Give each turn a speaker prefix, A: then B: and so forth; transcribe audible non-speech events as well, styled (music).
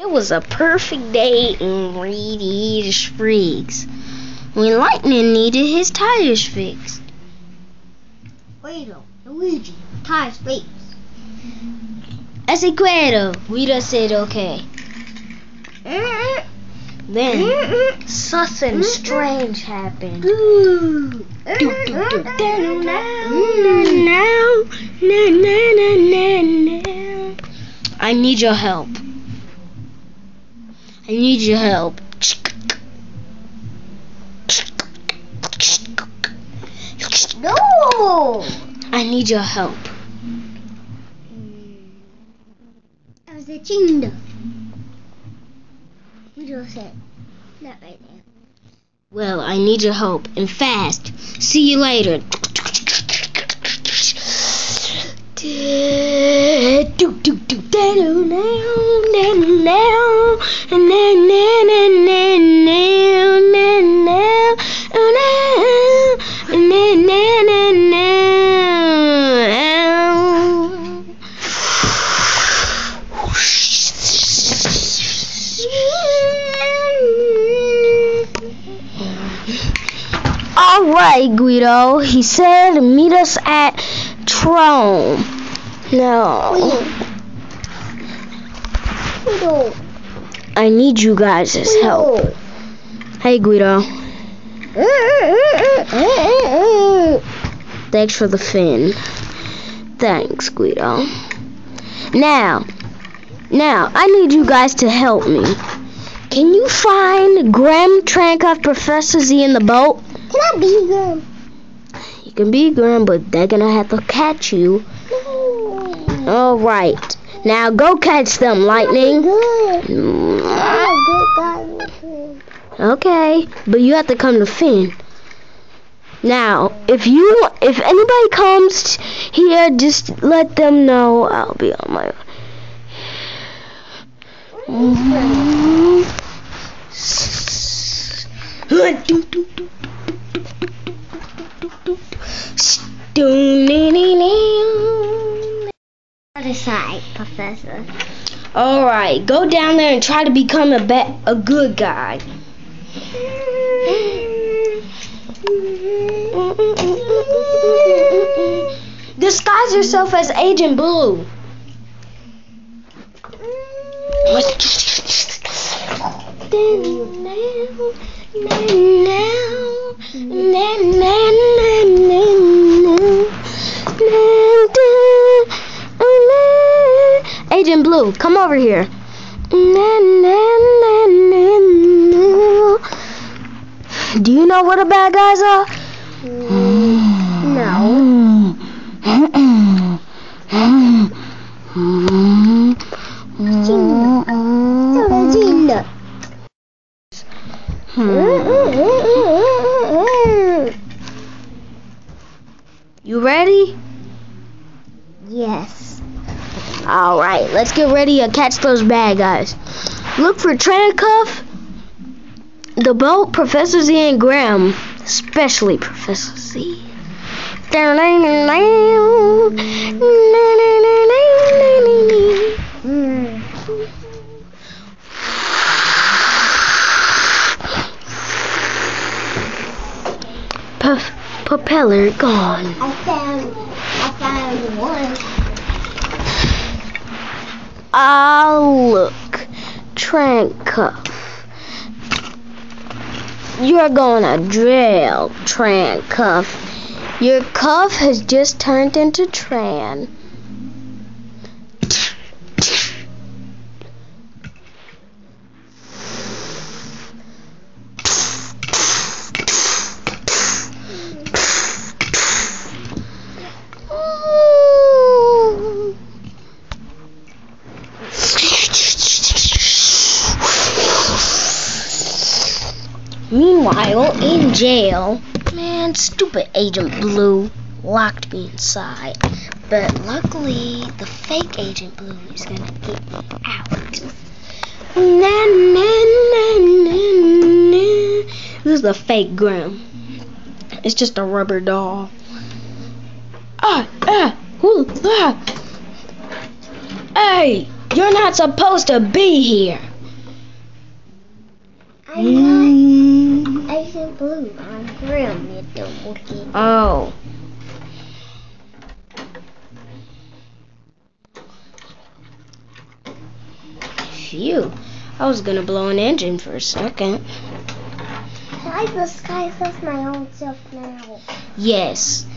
A: It was a perfect day in Radiator Springs when Lightning needed his tires fixed.
B: Guido, Luigi, tires fixed.
A: Ezequiel, Guido said okay. Then something strange happened. I need your help. I need your help.
B: No!
A: I need your help.
B: I was a chindo. Guido said, not right now.
A: Well, I need your help and fast. See you later. Alright, Guido. He said meet us at Trome. No.
B: Guido.
A: I need you guys' help. Hey, Guido. Thanks for the fin. Thanks, Guido. Now, now, I need you guys to help me. Can you find Grem Trankoff, Professor Z in the boat?
B: Can I be good?
A: You can be Grem, but they're gonna have to catch you.
B: No.
A: Alright. Now go catch them, Lightning.
B: Good. I'm a good guy.
A: Okay, but you have to come to Finn. Now, if you, if anybody comes here, just let them know I'll be on my. (laughs)
B: Other side, Professor.
A: All right, go down there and try to become a be- a good guy. Disguise yourself as Agent Blue. Agent Blue, come over here. Do you know what the bad guys are?
B: No.
A: You ready?
B: Yes.
A: All right, let's get ready to catch those bad guys. Look for Trancuff, the boat, Professor Z, and Grem, especially Professor Z. Puff, propeller gone.
B: I found. I found one.
A: Look, Trancuff. You're going to jail, Trancuff. Your cuff has just turned into Tran. Meanwhile, in jail, man, stupid Agent Blue locked me inside. But luckily, the fake Agent Blue is gonna get me out. Na, na, na, na. This is the fake Grem. It's just a rubber doll. Ah, ah, ooh, ah. Hey, You're not supposed to be here.
B: Agent Blue. I'm Grem, you dumb monkey.
A: Oh. Phew. I was gonna blow an engine for a second.
B: I disguise as my own self now.
A: Yes.